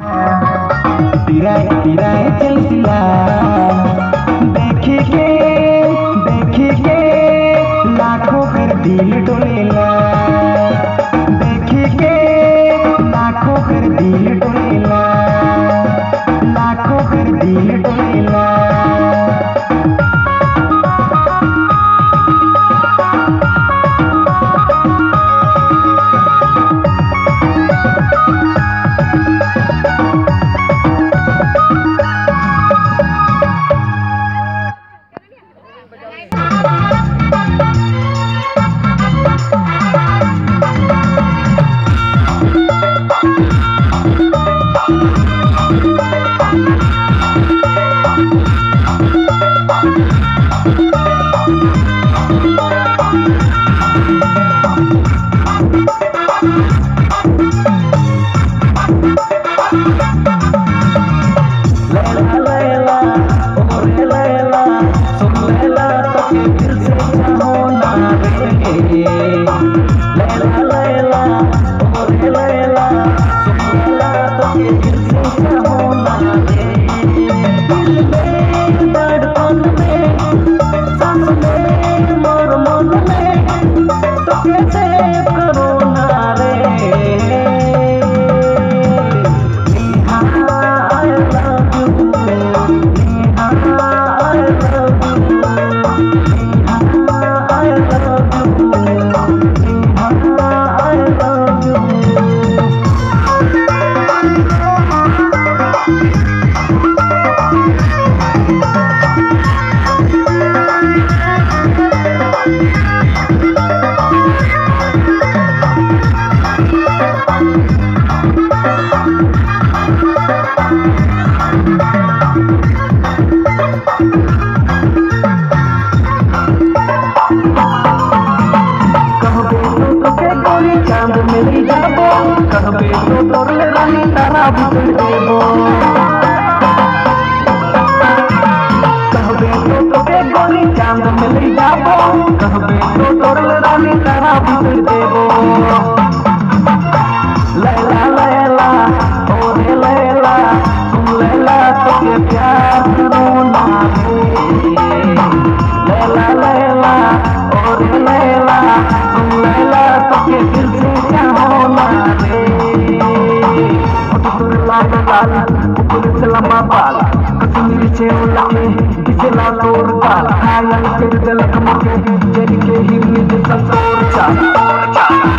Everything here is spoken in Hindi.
तिराए तिराए चल देखी चाँद मिली जाबो कहबे तो तोरले रानी तारा बुझ देबो कहबे तो के गोरी चाँद मिली जाबो कहबे तो तोरले रानी तारा बुझ देबो लैला लैला ओ रे लैला सुन लैला तो के प्यार गाल चलमा बाल कश्मीरी चेवला के दिखेला लोर गाल आयल के दलक मुके जरी के हिरनी जैसा सोर चाल